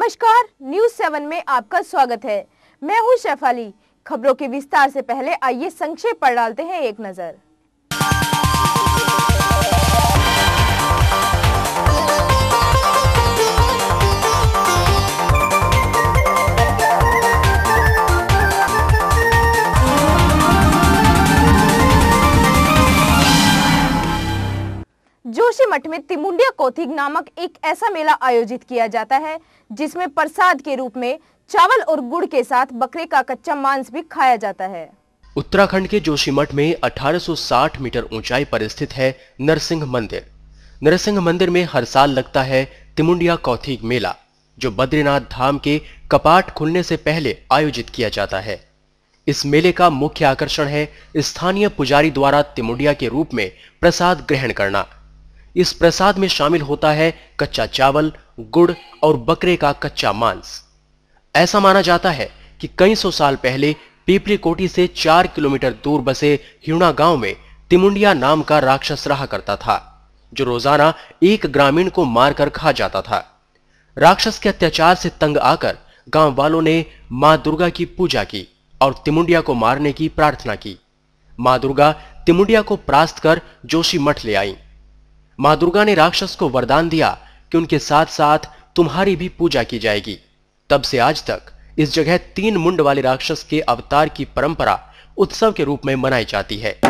नमस्कार news seven में आपका स्वागत है। मैं हूँ शेफाली। खबरों के विस्तार से पहले आइए संक्षेप पर डालते हैं एक नज़र। जोशीमठ में तिमुंडिया कोथिग नामक एक ऐसा मेला आयोजित किया जाता है, जिसमें प्रसाद के रूप में चावल और गुड़ के साथ बकरे का कच्चा मांस भी खाया जाता है। उत्तराखंड के जोशीमठ में 1860 मीटर ऊंचाई पर स्थित है नरसिंह मंदिर। नरसिंह मंदिर में हर साल लगता है तिमुंडिया कौथिग मेला, जो बद्रीनाथ धाम के कपाट खुलने से पहले आयोजित किया जाता है। इस मेले का मुख्य आकर्षण है स्थानीय पुजारी द्वारा तिमुंडिया के रूप में प्रसाद ग्रहण करना। इस प्रसाद में शामिल होता है कच्चा चावल, गुड़ और बकरे का कच्चा मांस। ऐसा माना जाता है कि कई सौ साल पहले पीपली कोटी से चार किलोमीटर दूर बसे हिणा गाँव में तिमुंडिया नाम का राक्षस रहा करता था, जो रोज़ाना एक ग्रामीण को मारकर खा जाता था। राक्षस के अत्याचार से तंग आकर गाँव वालों ने माँ दुर्गा की पूजा की और तिमुंडिया को मारने की प्रार्थना की। माँ दुर्गा तिमुंडिया को प्रास्त कर जोशी मठ ले आई। माँ दुर्गा ने राक्षस को वरदान दिया कि उनके साथ साथ तुम्हारी भी पूजा की जाएगी। तब से आज तक इस जगह तीन मुंड वाले राक्षस के अवतार की परंपरा उत्सव के रूप में मनाई जाती है।